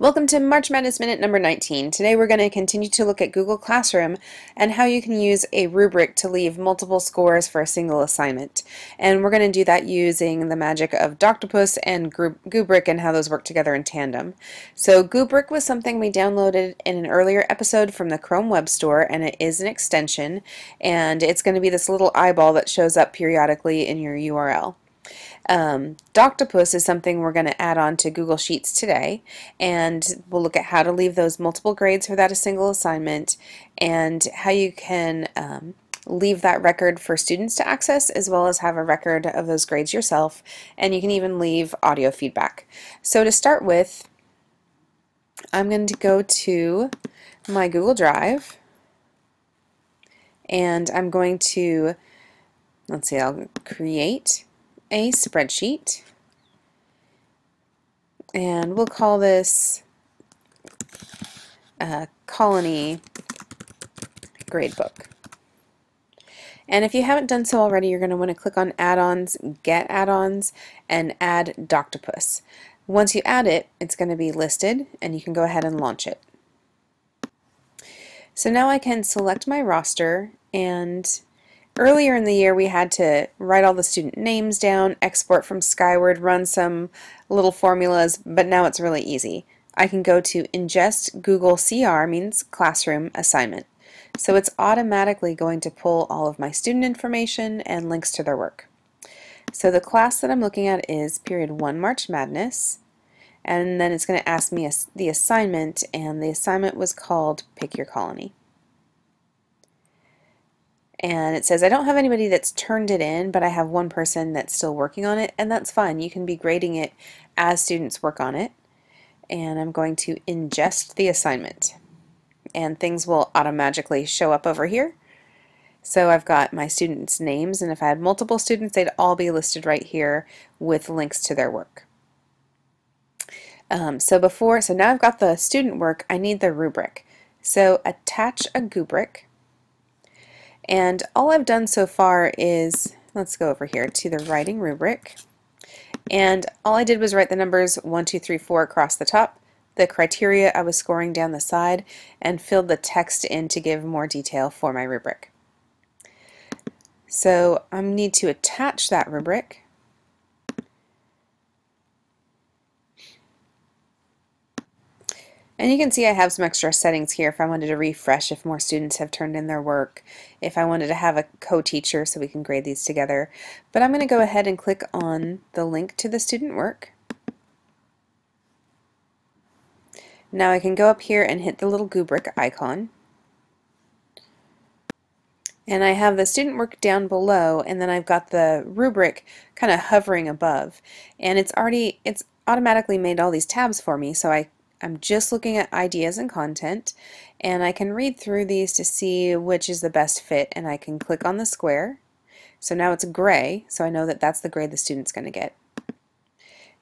Welcome to March Madness Minute number 19. Today we're going to continue to look at Google Classroom and how you can use a rubric to leave multiple scores for a single assignment. And we're going to do that using the magic of Doctopus and Goobric and how those work together in tandem. So Goobric was something we downloaded in an earlier episode from the Chrome Web Store and it is an extension and it's going to be this little eyeball that shows up periodically in your URL. Um, Doctopus is something we're going to add on to Google Sheets today, and we'll look at how to leave those multiple grades without a single assignment, and how you can um, leave that record for students to access, as well as have a record of those grades yourself, and you can even leave audio feedback. So to start with, I'm going to go to my Google Drive, and I'm going to, let's see, I'll create a spreadsheet and we'll call this uh, Colony Gradebook. And if you haven't done so already, you're going to want to click on Add-ons, Get Add-ons, and Add Doctopus. Once you add it, it's going to be listed, and you can go ahead and launch it. So now I can select my roster and Earlier in the year, we had to write all the student names down, export from Skyward, run some little formulas, but now it's really easy. I can go to ingest Google CR, means classroom assignment. So it's automatically going to pull all of my student information and links to their work. So the class that I'm looking at is period 1 March Madness and then it's going to ask me the assignment and the assignment was called Pick Your Colony and it says I don't have anybody that's turned it in but I have one person that's still working on it and that's fine. You can be grading it as students work on it and I'm going to ingest the assignment and things will automatically show up over here. So I've got my students names and if I had multiple students they'd all be listed right here with links to their work. Um, so before so now I've got the student work I need the rubric. So attach a Goobric and all I've done so far is, let's go over here to the writing rubric. And all I did was write the numbers 1, 2, 3, 4 across the top, the criteria I was scoring down the side, and filled the text in to give more detail for my rubric. So I need to attach that rubric And you can see I have some extra settings here if I wanted to refresh if more students have turned in their work, if I wanted to have a co-teacher so we can grade these together. But I'm going to go ahead and click on the link to the student work. Now I can go up here and hit the little Goobric icon. And I have the student work down below and then I've got the rubric kind of hovering above. And it's already, it's automatically made all these tabs for me so I I'm just looking at ideas and content and I can read through these to see which is the best fit and I can click on the square. So now it's gray so I know that that's the grade the student's going to get.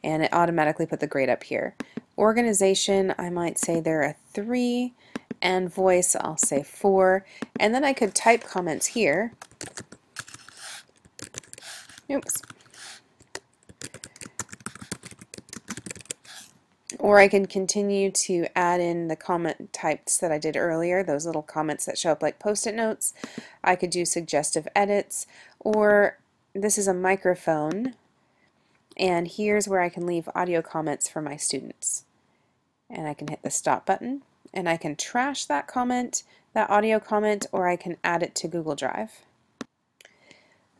And it automatically put the grade up here. Organization, I might say there are a 3 and voice, I'll say 4. And then I could type comments here. Oops. Or I can continue to add in the comment types that I did earlier, those little comments that show up like post-it notes. I could do suggestive edits, or this is a microphone, and here's where I can leave audio comments for my students. And I can hit the stop button, and I can trash that comment, that audio comment, or I can add it to Google Drive.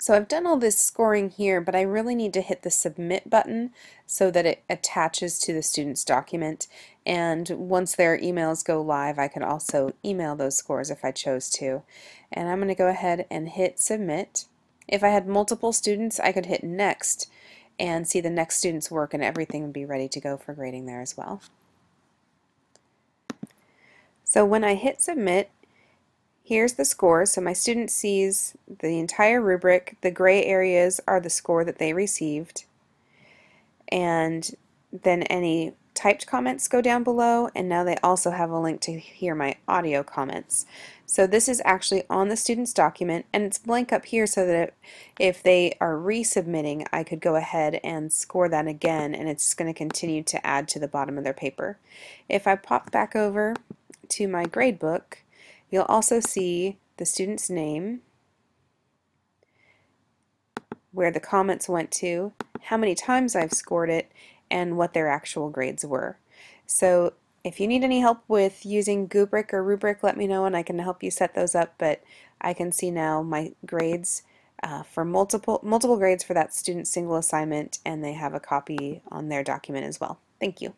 So I've done all this scoring here, but I really need to hit the submit button so that it attaches to the student's document. And once their emails go live, I can also email those scores if I chose to. And I'm going to go ahead and hit submit. If I had multiple students, I could hit next and see the next student's work and everything would be ready to go for grading there as well. So when I hit submit, Here's the score. So my student sees the entire rubric. The gray areas are the score that they received. And then any typed comments go down below and now they also have a link to hear my audio comments. So this is actually on the student's document and it's blank up here so that if they are resubmitting I could go ahead and score that again and it's going to continue to add to the bottom of their paper. If I pop back over to my gradebook you'll also see the student's name where the comments went to, how many times I've scored it, and what their actual grades were. So if you need any help with using Goobric or Rubric, let me know and I can help you set those up, but I can see now my grades uh, for multiple, multiple grades for that student single assignment, and they have a copy on their document as well. Thank you.